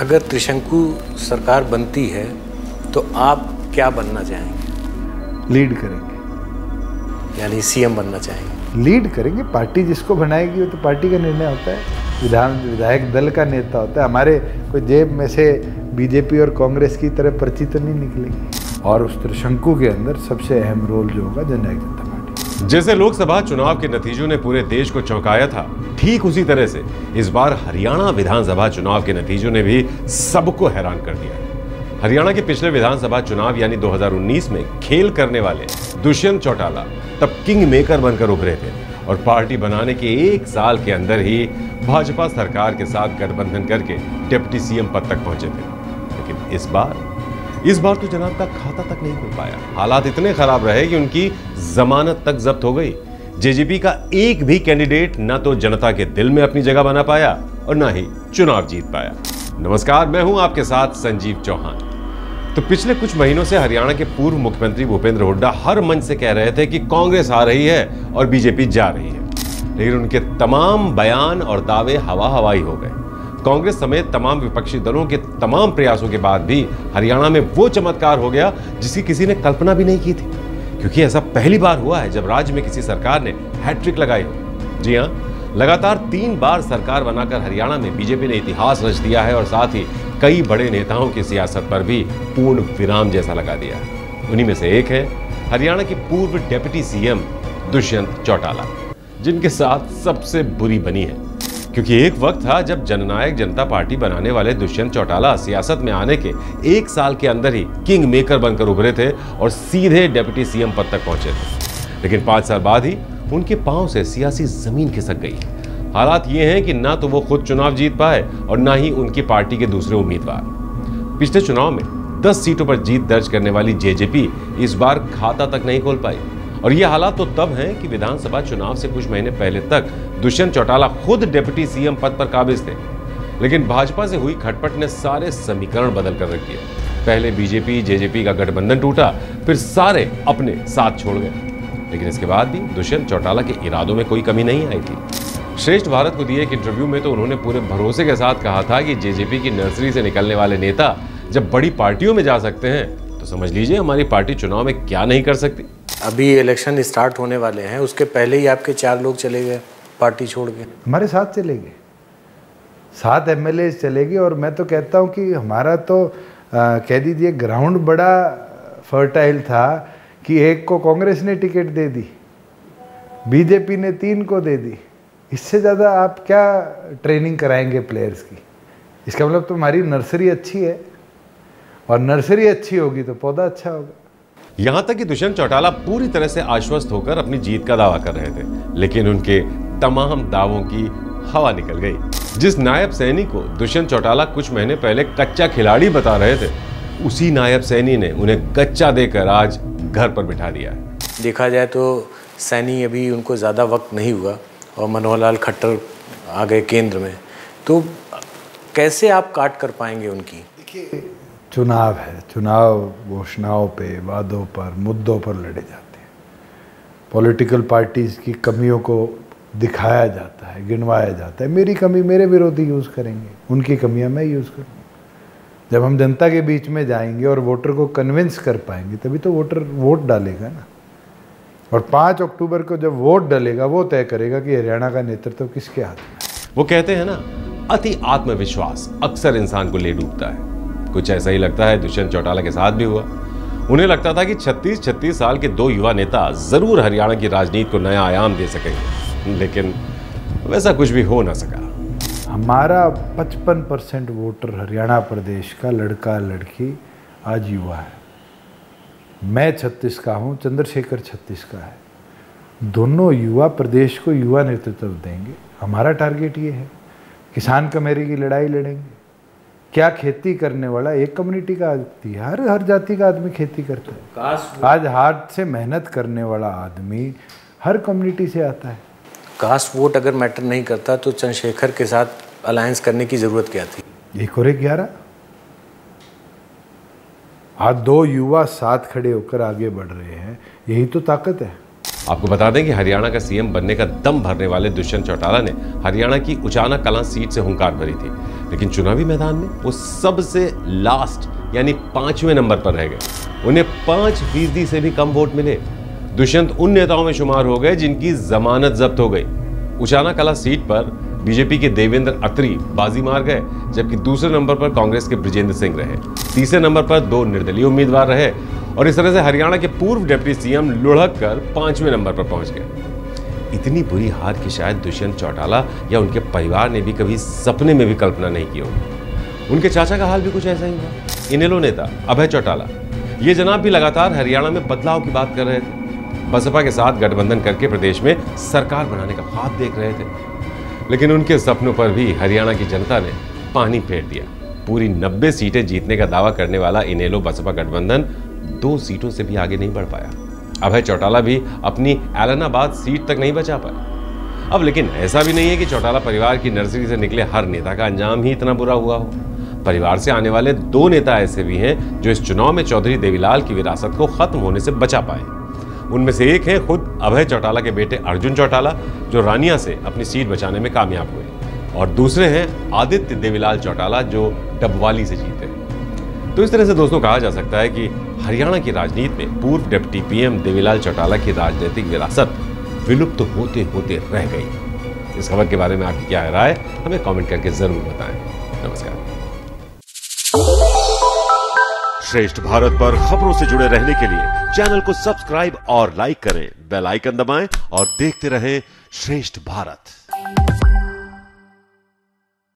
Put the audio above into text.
अगर त्रिशंकु सरकार बनती है तो आप क्या बनना चाहेंगे? लीड करेंगे। यानी सीएम बनना चाहेंगे। लीड करेंगे पार्टी जिसको बनाएगी वो तो पार्टी का निर्णय होता है। विधान विधायक दल का नेता होता है। हमारे कोई जेब में से बीजेपी और कांग्रेस की तरह पर्ची तो नहीं निकलेगी। और उस त्रिशंकु के अंदर सबसे अहम रोल जो होगा जननायक जनता जैसे लोकसभा चुनाव के नतीजों ने पूरे देश को चौंकाया था, ठीक उसी तरह से इस बार हरियाणा विधानसभा चुनाव के नतीजों ने भी सबको हैरान कर दिया हरियाणा के पिछले विधानसभा चुनाव, यानी 2019 में खेल करने वाले दुष्यंत चौटाला तब किंग मेकर बनकर उभरे थे और पार्टी बनाने के एक साल के अंदर ही भाजपा सरकार के साथ गठबंधन करके डिप्टी सीएम पद तक पहुँचे थे। लेकिन इस बार इस बार तो जनाब का खाता तक नहीं खुल पाया। हालात इतने खराब रहे कि उनकी जमानत तक जब्त हो गई। जेजेपी का एक भी कैंडिडेट न तो जनता के दिल में अपनी जगह बना पाया और न ही चुनाव जीत पाया। नमस्कार, मैं हूँ आपके साथ संजीव चौहान। तो पिछले कुछ महीनों से हरियाणा के पूर्व मुख्यमंत्री भूपेंद्र हुड्डा हर मंच से कह रहे थे कि कांग्रेस आ रही है और बीजेपी जा रही है। लेकिन उनके तमाम बयान और दावे हवा हवाई हो गए। कांग्रेस समेत तमाम विपक्षी दलों के तमाम प्रयासों के बाद भी हरियाणा में वो चमत्कार हो गया जिसकी किसी ने कल्पना भी नहीं की थी। क्योंकि ऐसा पहली बार हुआ है जब राज्य में किसी सरकार ने हैट्रिक लगाई हो। जी हाँ लगातार तीन बार सरकार बनाकर हरियाणा में बीजेपी ने इतिहास रच दिया है और साथ ही कई बड़े नेताओं की सियासत पर भी पूर्ण विराम जैसा लगा दिया है। उन्हीं में से एक है हरियाणा के पूर्व डेप्यूटी सीएम दुष्यंत चौटाला, जिनके साथ सबसे बुरी बनी है। क्योंकि एक वक्त था जब जननायक जनता पार्टी बनाने वाले दुष्यंत चौटाला सियासत में आने के एक साल के अंदर ही किंग मेकर बनकर उभरे थे और सीधे डेप्यूटी सीएम पद तक पहुँचे थे। लेकिन पाँच साल बाद ही उनके पाँव से सियासी ज़मीन खिसक गई। हालात ये हैं कि ना तो वो खुद चुनाव जीत पाए और ना ही उनकी पार्टी के दूसरे उम्मीदवार। पिछले चुनाव में 10 सीटों पर जीत दर्ज करने वाली जेजेपी इस बार खाता तक नहीं खोल पाई। और ये हालात तो तब हैं कि विधानसभा चुनाव से कुछ महीने पहले तक दुष्यंत चौटाला खुद डिप्टी सीएम पद पर काबिज थे। लेकिन भाजपा से हुई खटपट ने सारे समीकरण बदल कर रख दिए। पहले बीजेपी, जेजेपी का गठबंधन टूटा, फिर सारे अपने साथ छोड़ गए। लेकिन इसके बाद भी दुष्यंत चौटाला के इरादों में कोई कमी नहीं आई थी। श्रेष्ठ भारत को दिए एक इंटरव्यू में तो उन्होंने पूरे भरोसे के साथ कहा था कि जेजेपी की नर्सरी से निकलने वाले नेता जब बड़ी पार्टियों में जा सकते हैं तो समझ लीजिए हमारी पार्टी चुनाव में क्या नहीं कर सकती। अभी इलेक्शन स्टार्ट होने वाले हैं उसके पहले ही आपके चार लोग चले गए पार्टी छोड़ के। हमारे साथ चले गए। सात एम चले गए और मैं तो कहता हूँ कि हमारा तो आ, कह दीजिए ग्राउंड बड़ा फर्टाइल था कि एक को कांग्रेस ने टिकट दे दी बीजेपी ने तीन को दे दी। इससे ज़्यादा आप क्या ट्रेनिंग कराएँगे प्लेयर्स की? इसका मतलब तो हमारी नर्सरी अच्छी है। और नर्सरी अच्छी होगी तो पौधा अच्छा होगा। यहाँ तक कि दुष्यंत चौटाला पूरी तरह से आश्वस्त होकर अपनी जीत का दावा कर रहे थे लेकिन उनके तमाम दावों की हवा निकल गई। जिस नायब सैनी को दुष्यंत चौटाला कुछ महीने पहले कच्चा खिलाड़ी बता रहे थे उसी नायब सैनी ने उन्हें कच्चा देकर आज घर पर बिठा दिया है। देखा जाए तो सैनी अभी उनको ज़्यादा वक्त नहीं हुआ और मनोहर लाल खट्टर आ गए केंद्र में। तो कैसे आप काट कर पाएँगे उनकी? देखिए चुनाव है। चुनाव घोषणाओं पे, वादों पर, मुद्दों पर लड़े जाते हैं। पॉलिटिकल पार्टीज़ की कमियों को दिखाया जाता है, गिनवाया जाता है। मेरी कमी मेरे विरोधी यूज़ करेंगे। उनकी कमियाँ मैं यूज़ करूँगा। जब हम जनता के बीच में जाएँगे और वोटर को कन्विंस कर पाएँगे, तभी तो वोटर वोट डालेगा ना। और पाँच अक्टूबर को जब वोट डालेगा, वो तय करेगा कि हरियाणा का नेतृत्व तो किसके हाथ में वो कहते हैं ना, अति आत्मविश्वास अक्सर इंसान को ले डूबता है। कुछ ऐसा ही लगता है, दुष्यंत चौटाला के साथ भी हुआ। उन्हें लगता था कि 36 36 साल के दो युवा नेता ज़रूर हरियाणा की राजनीति को नया आयाम दे सकेंगे लेकिन वैसा कुछ भी हो ना सका। हमारा 55 परसेंट वोटर हरियाणा प्रदेश का लड़का, लड़की आज युवा है। मैं छत्तीस का हूँ, चंद्रशेखर छत्तीस का है। दोनों युवा प्रदेश को युवा नेतृत्व देंगे। हमारा टारगेट ये है, किसान कमेरी की लड़ाई लड़ेंगे। क्या खेती करने वाला एक कम्युनिटी का आदमी हर हर जाति का आदमी खेती करता है। आज हाथ से मेहनत करने वाला आदमी हर कम्युनिटी से आता है। कास्ट वोट अगर मैटर नहीं करता तो चंद्रशेखर के साथ अलायंस करने की ज़रूरत क्या थी? एक और एक ग्यारह। आज दो युवा साथ खड़े होकर आगे बढ़ रहे हैं यही तो ताकत है। आपको बता दें कि हरियाणा का सीएम बनने का दम भरने वाले दुष्यंत चौटाला ने हरियाणा की उचाना कलां सीट से हुंकार भरी थी। लेकिन चुनावी मैदान में वो सबसे लास्ट यानी पाँचवें नंबर पर रह गए। उन्हें पाँच फ़ीसदी से भी कम वोट मिले। दुष्यंत उन नेताओं में शुमार हो गए जिनकी जमानत जब्त हो गई। उचाना कला सीट पर बीजेपी के देवेंद्र अत्री बाजी मार गए, जबकि दूसरे नंबर पर कांग्रेस के ब्रिजेंद्र सिंह रहे। तीसरे नंबर पर दो निर्दलीय उम्मीदवार रहे और इस तरह से हरियाणा के पूर्व डिप्टी सीएम लुढ़क कर पाँचवें नंबर पर पहुँच गए। इतनी बुरी हार की शायद दुष्यंत चौटाला या उनके परिवार ने भी कभी सपने में भी कल्पना नहीं की होगी। उनके चाचा का हाल भी कुछ ऐसा ही हुआ इनेलो नेता, अभय चौटाला। ये जनाब भी लगातार हरियाणा में बदलाव की बात कर रहे थे। बसपा के साथ गठबंधन करके प्रदेश में सरकार बनाने का ख्वाब देख रहे थे। लेकिन उनके सपनों पर भी हरियाणा की जनता ने पानी फेर दिया। पूरी 90 सीटें जीतने का दावा करने वाला इनेलो बसपा गठबंधन दो सीटों से भी आगे नहीं बढ़ पाया। अभय चौटाला भी अपनी एलनाबाद सीट तक नहीं बचा पाए। अब लेकिन ऐसा भी नहीं है कि चौटाला परिवार की नर्सरी से निकले हर नेता का अंजाम ही इतना बुरा हुआ हो। परिवार से आने वाले दो नेता ऐसे भी हैं जो इस चुनाव में चौधरी देवीलाल की विरासत को खत्म होने से बचा पाए। उनमें से एक है खुद अभय चौटाला के बेटे अर्जुन चौटाला, जो रानिया से अपनी सीट बचाने में कामयाब हुए। और दूसरे हैं आदित्य देवीलाल चौटाला, जो डबवाली से जीते। तो इस तरह से दोस्तों कहा जा सकता है कि हरियाणा की राजनीति में पूर्व डिप्टी पीएम देवीलाल चौटाला की राजनीतिक विरासत विलुप्त तो होते होते रह गई। इस खबर के बारे में आपकी क्या राय, हमें कमेंट करके ज़रूर बताएँ। नमस्कार। श्रेष्ठ भारत पर खबरों से जुड़े रहने के लिए चैनल को सब्सक्राइब और लाइक करें, बेल आइकन दबाएँ और देखते रहें श्रेष्ठ भारत।